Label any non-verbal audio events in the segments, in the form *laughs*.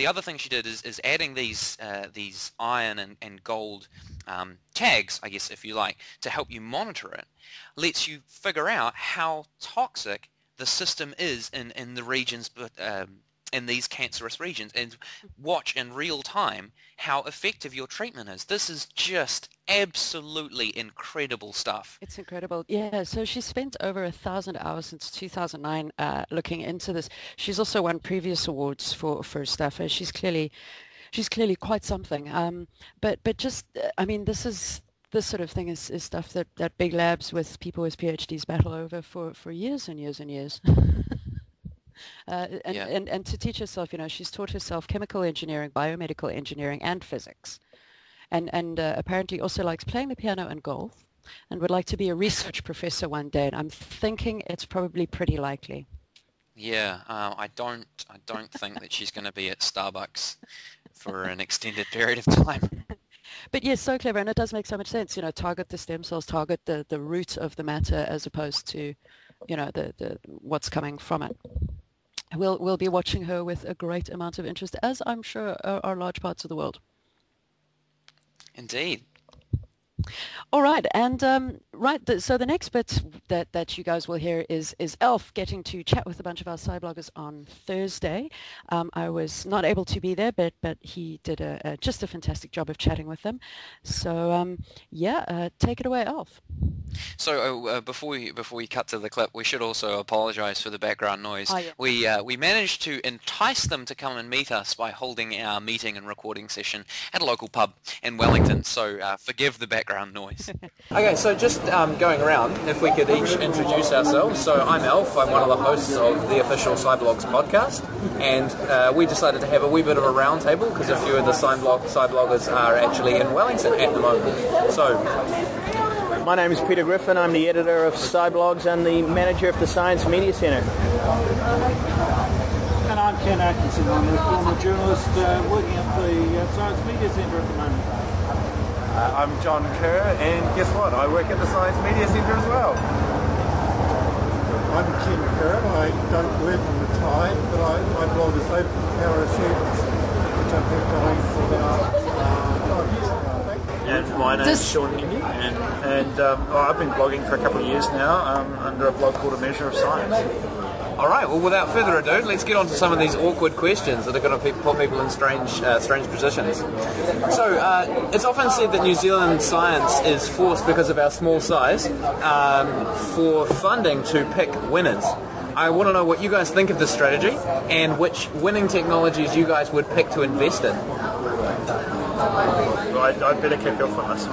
the other thing she did is, is adding these uh, these iron and, and gold um, tags, I guess, if you like, to help you monitor it, lets you figure out how toxic the system is in, in the regions um, in these cancerous regions and watch in real time how effective your treatment is. This is just absolutely incredible stuff. It's incredible. Yeah, so she spent over a thousand hours since 2009 uh, looking into this. She's also won previous awards for, for stuff. She's clearly she's clearly quite something. Um, but but just I mean this is this sort of thing is, is stuff that, that big labs with people with PhDs battle over for, for years and years and years. *laughs* Uh, and, yeah. and, and to teach herself, you know, she's taught herself chemical engineering, biomedical engineering, and physics. And, and uh, apparently also likes playing the piano and golf and would like to be a research professor one day. And I'm thinking it's probably pretty likely. Yeah, uh, I don't. I don't think that she's going to be at Starbucks for an extended period of time. *laughs* but yes, so clever, and it does make so much sense. You know, target the stem cells, target the, the root of the matter, as opposed to, you know, the, the what's coming from it we'll, we'll be watching her with a great amount of interest, as I'm sure are, are large parts of the world. Indeed. All right, and um, right, the, so the next bit that, that you guys will hear is is Elf getting to chat with a bunch of our bloggers on Thursday. Um, I was not able to be there, but but he did a, a just a fantastic job of chatting with them. So um, yeah, uh, take it away, Elf. So uh, uh, before we before we cut to the clip, we should also apologise for the background noise. Oh, yeah. We uh, we managed to entice them to come and meet us by holding our meeting and recording session at a local pub in Wellington. So uh, forgive the background noise. *laughs* okay, so just um, going around, if we could each introduce ourselves. So I'm Elf. I'm one of the hosts of the official Sciblogs podcast, and uh, we decided to have a wee bit of a roundtable because a few of the Scibloggers are actually in Wellington at the moment. So my name is Peter Griffin. I'm the editor of Sciblogs and the manager of the Science Media Centre. And I'm Ken Atkinson. I'm a former journalist uh, working at the uh, Science Media Centre at the moment. Uh, I'm John Kerr, and guess what? I work at the Science Media Centre as well. I'm Ken Kerr. I don't work on the Tide, but I, my blog is Open Parachute, which I've been going for about uh, five years now. And my name is Shaun Hendy, and, and um, oh, I've been blogging for a couple of years now um, under a blog called A Measure of Science. All right. Well, without further ado, let's get on to some of these awkward questions that are going to put people in strange, uh, strange positions. So, uh, it's often said that New Zealand science is forced because of our small size um, for funding to pick winners. I want to know what you guys think of this strategy and which winning technologies you guys would pick to invest in. I, would better kick off on this.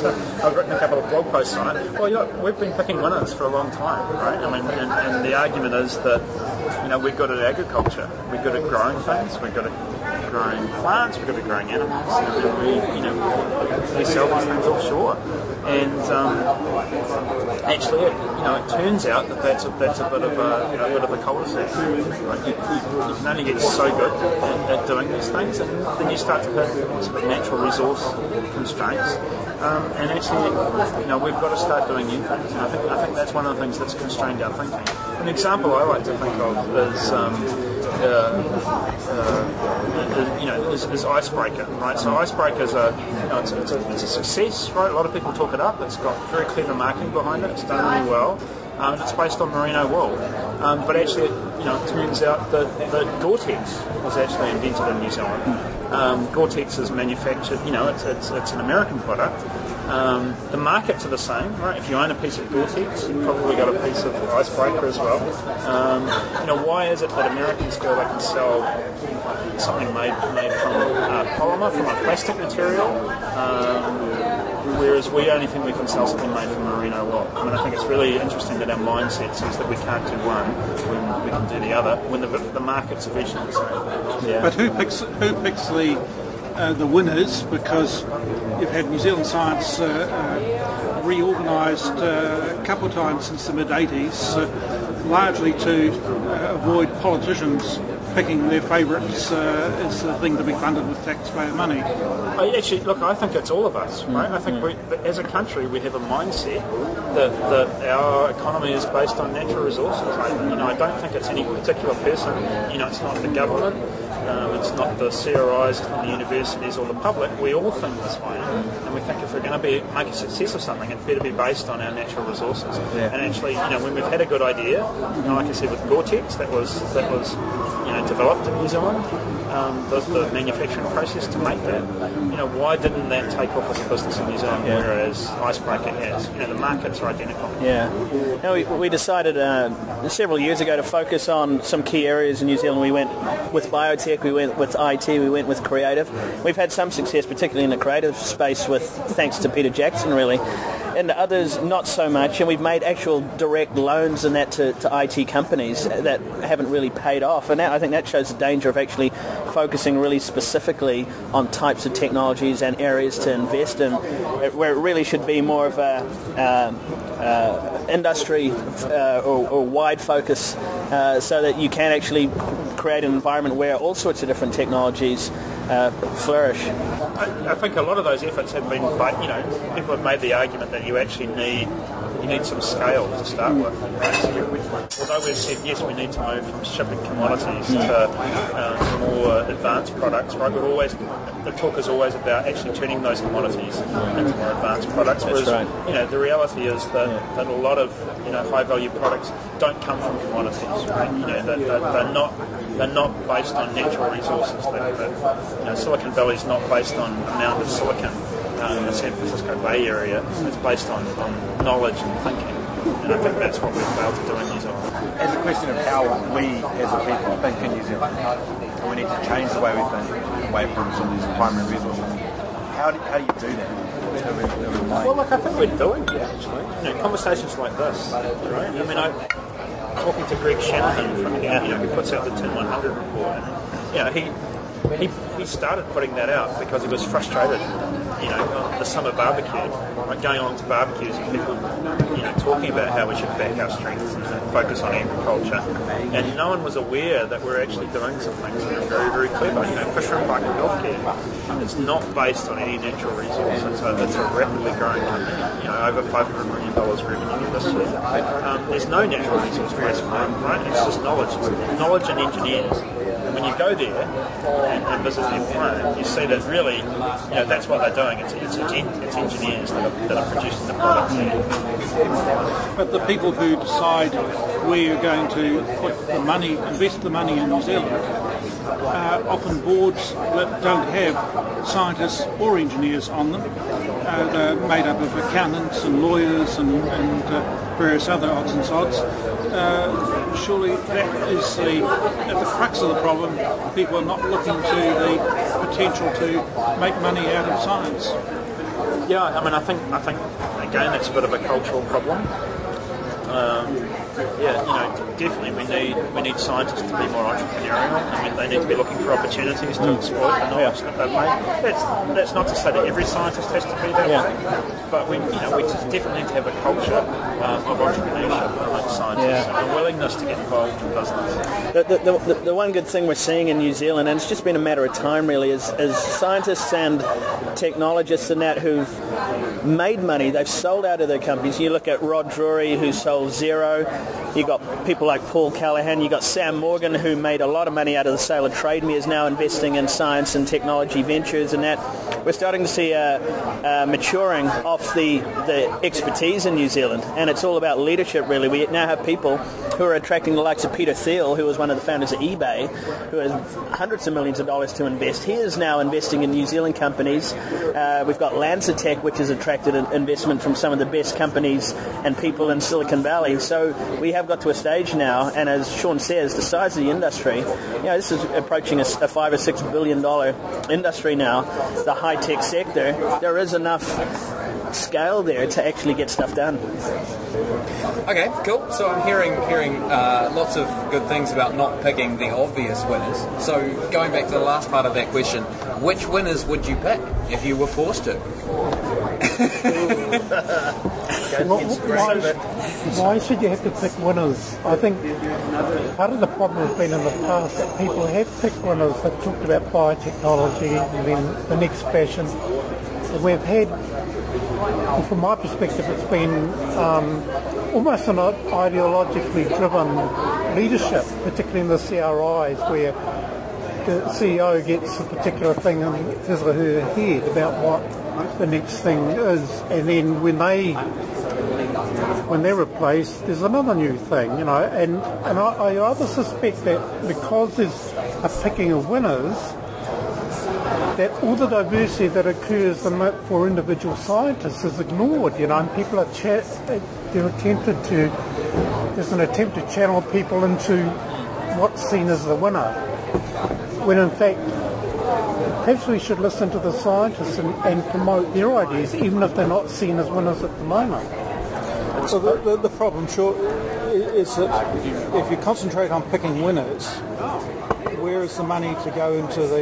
So I've written a couple of blog posts on it. Well, you know, we've been picking winners for a long time, right? I mean, and, and the argument is that you know we're good at agriculture, we're good at growing things, we're good at growing plants, we're to be growing animals, and we you know we sell these things offshore. And um, actually, it, you know, it turns out that that's a, that's a bit of a you know, a bit of a cul-de-sac. Right? You, you, you, can only get so good at, at, doing these things, and then you start to hit sort of natural resource constraints. Um, and actually, you know, we've got to start doing new things. And I think I think that's one of the things that's constrained our thinking. An example I like to think of is. Um, uh, uh, is, is, Icebreaker, right? So Icebreaker is a, you know, it's, it's, a, it's a success, right? A lot of people talk it up. It's got very clever marketing behind it. It's done really well. Um, it's based on merino wool. Um, but actually, you know, it turns out that, that Gore-Tex was actually invented in New Zealand. Um, Gore-Tex is manufactured, you know, it's, it's, it's an American product. Um, the markets are the same, right? If you own a piece of Gore-Tex, you've probably got a piece of Icebreaker as well. Um, you know, why is it that Americans feel they can sell something made made from uh, polymer, from a plastic material, um, whereas we only think we can sell something made from merino wool? I mean, I think it's really interesting that our mindset says that we can't do one when we can do the other, when the, the markets are eventually the same. Yeah. But who picks who picks the uh, the winners because you've had New Zealand Science uh, uh, reorganised uh, a couple of times since the mid 80s, uh, largely to uh, avoid politicians picking their favourites uh, is the thing to be funded with taxpayer money. I actually, look, I think it's all of us, right? I think we, as a country, we have a mindset that, that our economy is based on natural resources. I, you know, I don't think it's any particular person. You know, it's not the government Um, it's not the CRIs, it's not the universities or the public. We all think this way, and we think if we're going to be make a success of something, it better be based on our natural resources. Yeah. And actually, you know, when we've had a good idea, you know, like I said with Gore-Tex, that was that was you know developed in New Zealand. Um, the, the manufacturing process to make that, you know, why didn't that take off as a business in New Zealand, Yeah. whereas Icebreaker has? You know, the markets are identical. Yeah. Now we, we decided uh, several years ago to focus on some key areas in New Zealand. We went with biotech, we went with IT, we went with creative. We've had some success, particularly in the creative space, with thanks to Peter Jackson, really. And others not so much. And we've made actual direct loans and that to, to IT companies that haven't really paid off. And that, I think that shows the danger of actually focusing really specifically on types of technologies and areas to invest in, where it really should be more of a um, uh, industry uh, or, or wide focus, uh, so that you can actually create an environment where all sorts of different technologies uh, flourish. I, I think a lot of those efforts have been, but you know, people have made the argument that you actually need you need some scale to start with. Right? So we- we- although we've said yes, we need to move from shipping commodities to um, more advanced products. Right? We've always the talk is always about actually turning those commodities into more advanced products. That's Whereas, right. you know, the reality is that, that a lot of you know high value products don't come from commodities. Right? You know, they're, they're not they're not based on natural resources. They're, they're, you know, Silicon Valley is not based on amount of silicon um, in the San Francisco Bay Area. It's based on, on knowledge and thinking. And I think that's what we've failed to do in New Zealand. As a question of how we as a people think in New Zealand, and we need to change the way we think away from some of these primary resources. How do, how do you do that? To re- to remind- Well, look, I think we're doing that actually. You know, conversations like this, right? I mean, I talking to Greg Shanahan from know, who puts out the Tin 100 report, you know, he he he started putting that out because he was frustrated. You know, the summer barbecue, like going on to barbecues and people, you know, talking about how we should back our strengths and focus on agriculture, and no one was aware that we're actually doing some things that are very, very clever. You know, Fisher and Paykel Healthcare, it's not based on any natural resource. It's a, it's a rapidly growing company. You know, over 500 million dollars revenue this year. Um, there's no natural resource based right? It's just knowledge, knowledge and engineers. When you go there and, and visit their plant, you see that really, you know, that's what they're doing. It's, it's, it's, engineers that are, that are producing the products there. But the people who decide where you're going to put the money, invest the money in New Zealand, are often boards that don't have scientists or engineers on them. Uh, they're made up of accountants and lawyers and, and uh, various other odds and sods. Surely that is the, at the crux of the problem. People are not looking to the potential to make money out of science. Yeah, I mean, I think I think again that's a bit of a cultural problem. Um, yeah, you know, definitely we need we need scientists to be more entrepreneurial. I mean, they need to be looking for opportunities to exploit the knowledge that they've made. That's that's not to say that every scientist has to be that way, but we you know we just definitely need to have a culture um, of entrepreneurship scientists Yeah. and a willingness to get involved in business. The, the, the, the one good thing we're seeing in New Zealand, and it's just been a matter of time really, is, is scientists and technologists and that who've made money, they've sold out of their companies. You look at Rod Drury who sold Xero, you got people like Paul Callaghan, you got Sam Morgan who made a lot of money out of the sale of Trade Me is now investing in science and technology ventures and that. We're starting to see a, a maturing of the, the expertise in New Zealand and it's all about leadership really. We now have people who are attracting the likes of Peter Thiel who was one of the founders of eBay who has hundreds of millions of dollars to invest. He is now investing in New Zealand companies. Uh, we've got LanzaTech which has attracted investment from some of the best companies and people in Silicon Valley. So we have got to a stage now and as Shaun says the size of the industry, you know this is approaching a, a five or six billion dollar industry now, the high tech sector. There is enough scale there to actually get stuff done. Okay, cool. So I'm hearing hearing uh, lots of good things about not picking the obvious winners. So going back to the last part of that question, which winners would you pick if you were forced to? *laughs* *laughs* Why, why should you have to pick winners? I think part of the problem has been in the past that people have picked winners. They've talked about biotechnology and then the next fashion. We've had, well, from my perspective, it's been um, almost an ideologically driven leadership, particularly in the CRIs, where the CEO gets a particular thing in his or her head about what the next thing is, and then when they when they're replaced, there's another new thing, you know. And and I, I either suspect that because there's a picking of winners, that all the diversity that occurs for individual scientists is ignored, you know. And people are chat, they're attempted to there's an attempt to channel people into what's seen as the winner, when in fact perhaps we should listen to the scientists and, and promote their ideas, even if they're not seen as winners at the moment. So the, the, the problem, sure, is that if you concentrate on picking winners, where is the money to go into the,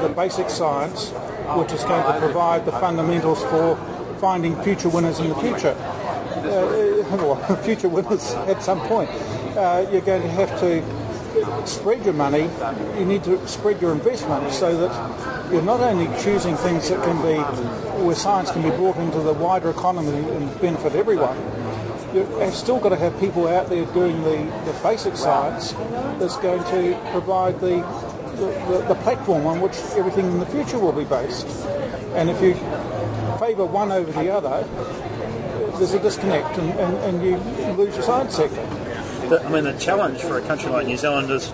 the basic science, which is going to provide the fundamentals for finding future winners in the future? Uh, *laughs* well, *laughs* future winners at some point. Uh, you're going to have to spread your money, you need to spread your investment so that you're not only choosing things that can be, where science can be brought into the wider economy and benefit everyone, you've still got to have people out there doing the, the basic science that's going to provide the, the, the platform on which everything in the future will be based. And if you favour one over the other, there's a disconnect and, and, and you lose your science sector. I mean, the challenge for a country like New Zealand is,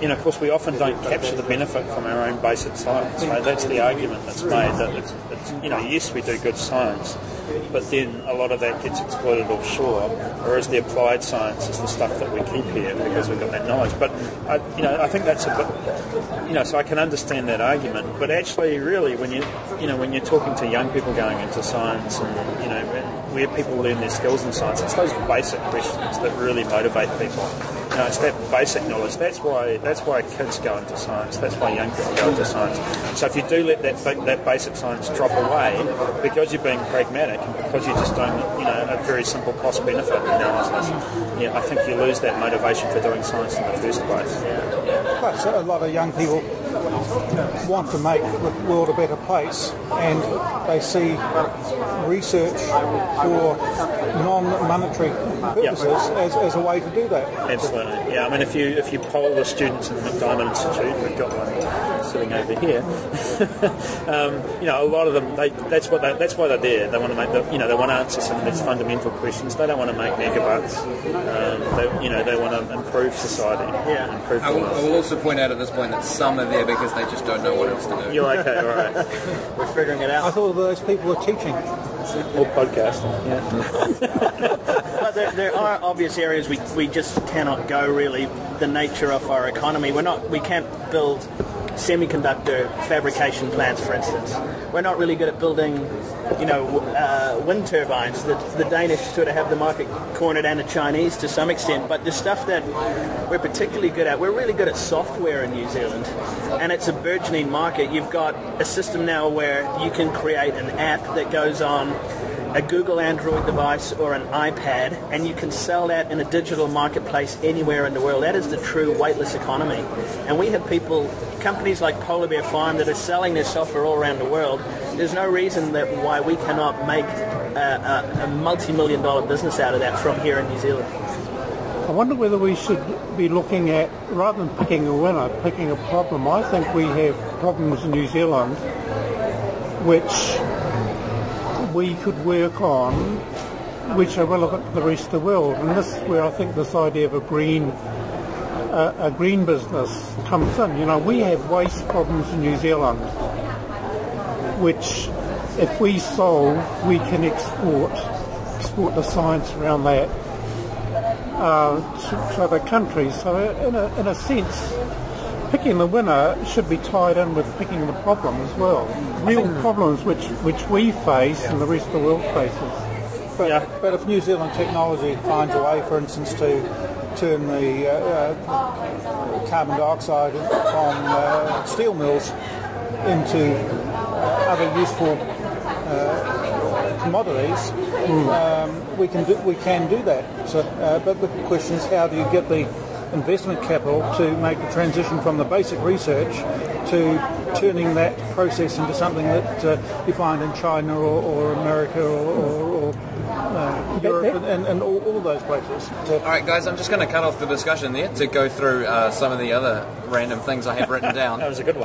you know, of course, we often don't capture the benefit from our own basic science. Right? That's the argument that's made that it's, it's, you know, yes, we do good science, but then a lot of that gets exploited offshore, whereas the applied science is the stuff that we keep here because we've got that knowledge. But I, you know, I think that's a bit, you know, so I can understand that argument. But actually, really, when you, you know, when you're talking to young people going into science and you know, where people learn their skills in science, it's those basic questions that really motivate people. Know, it's that basic knowledge. That's why that's why kids go into science. That's why young people go into science. So if you do let that that basic science drop away because you're being pragmatic and because you just don't, you know, a very simple cost benefit analysis, yeah, I think you lose that motivation for doing science in the first place. Plus, a lot of young people want to make the world a better place, and they see research for non-monetary purposes yep. as, as a way to do that. Absolutely, yeah. I mean, if you if you poll the students in the Macdiarmid Institute, we've got one sitting over here. *laughs* um, you know, a lot of them, they, that's what they, that's why they're there. They want to make the, you know, they want to answer some of these fundamental questions. They don't want to make megabucks. Um, they, you know, they want to improve society. Yeah. Improve I will, I will also point out at this point that some are there because they just don't know what else to do. You're okay, all right. *laughs* We're figuring it out. I thought those people were teaching. Or podcasting, yeah. *laughs* but there, there, are obvious areas we, we just cannot go really. The nature of our economy, we're not, we can't build semiconductor fabrication plants, for instance. We're not really good at building, you know, uh, wind turbines. The, the Danish sort of have the market cornered and the Chinese to some extent, but the stuff that we're particularly good at, we're really good at software in New Zealand, and it's a burgeoning market. You've got a system now where you can create an app that goes on a Google Android device or an iPad, and you can sell that in a digital marketplace anywhere in the world. That is the true weightless economy. And we have people, companies like Polar Bear Farm, that are selling their software all around the world. There's no reason that why we cannot make a, a, a multi-million dollar business out of that from here in New Zealand. I wonder whether we should be looking at, rather than picking a winner, picking a problem. I think we have problems in New Zealand which we could work on which are relevant to the rest of the world. And this is where I think this idea of a green uh, a green business comes in. You know, we have waste problems in New Zealand, which if we solve, we can export export the science around that uh, to, to, other countries. So in a, in a sense, picking the winner should be tied in with picking the problem as well. Real problems which, which we face and the rest of the world faces. But, yeah. but if New Zealand technology finds a way, for instance, to turn the uh, uh, carbon dioxide from uh, steel mills into uh, other useful uh, commodities, mm. um, we can do, we can do that. So, uh, but the question is, how do you get the investment capital to make the transition from the basic research to turning that process into something that uh, you find in China or, or America or, or, or Uh, Europe and, and, and all, all those places. All right, guys, I'm just going to cut off the discussion there to go through uh, some of the other random things I have written down. *laughs* That was a good one.